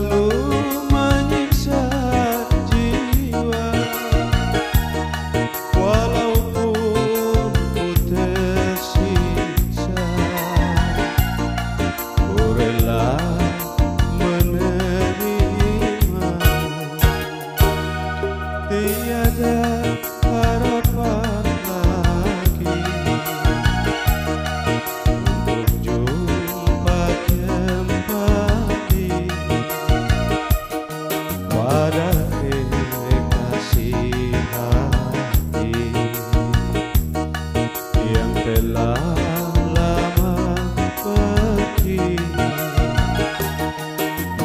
luz.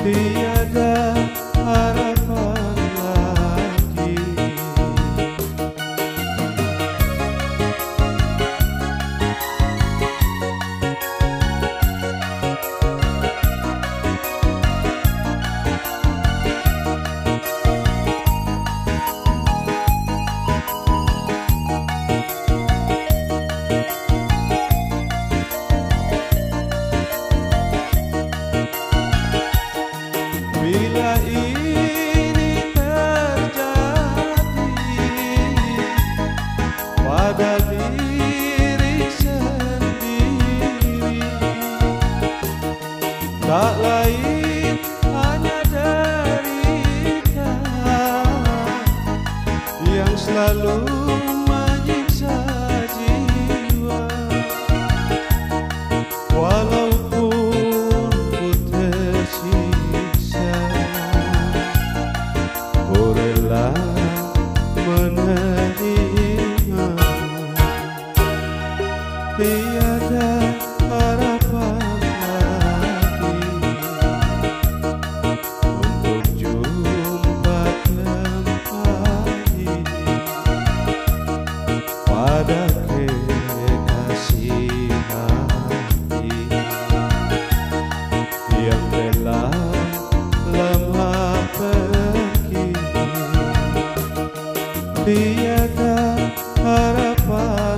be tak lain hanya dari yang selalu menyiksa jiwa. Walaupun ku tersiksa ku rela menerima. Tiada Harapan.